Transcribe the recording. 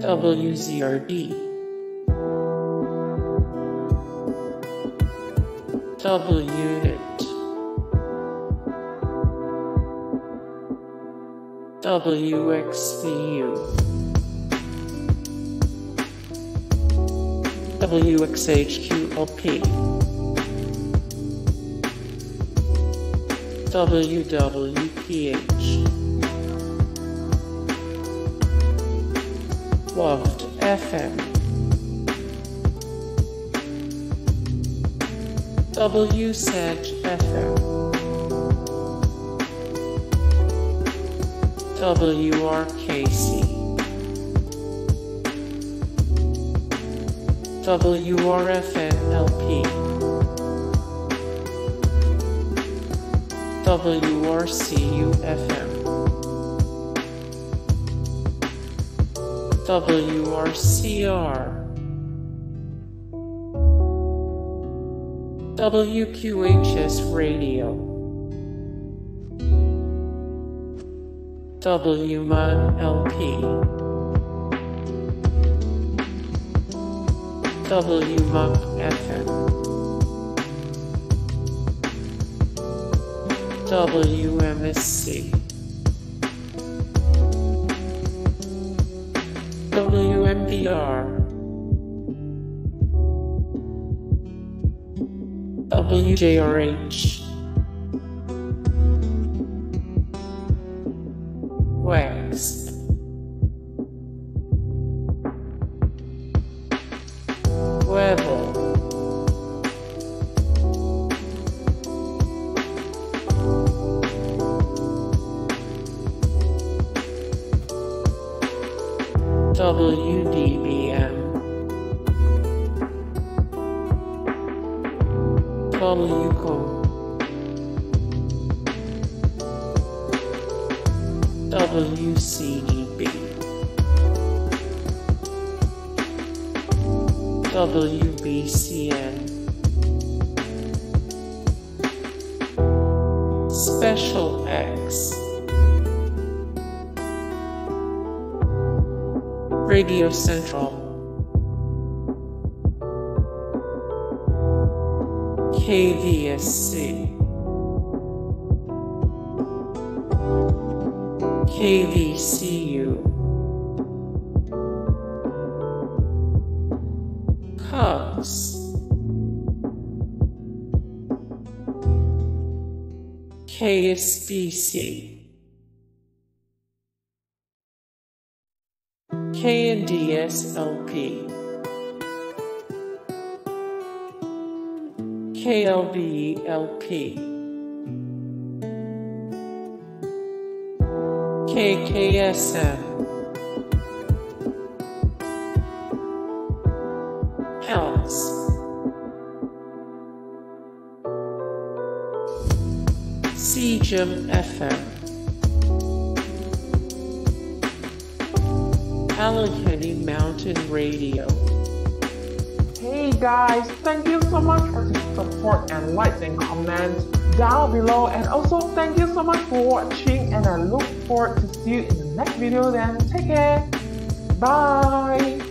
WZRD W-Unit WXVU WXHQLP WWPH Loved FM WSAJ FM WRKC WRFN LP WRCR WQHS Radio. WMAN LP WMUC FM WMSC WJRH Wax WDBM WCWM WCDB WBCN Radio Centraal. KVSC KVCU Cubs. KSPC KNDSLP KLVLP KKSM Helms CGM FM Allegheny Mountain Radio. Hey guys, thank you so much for the support and likes and comments down below. And also thank you so much for watching and I look forward to see you in the next video then. Take care. Bye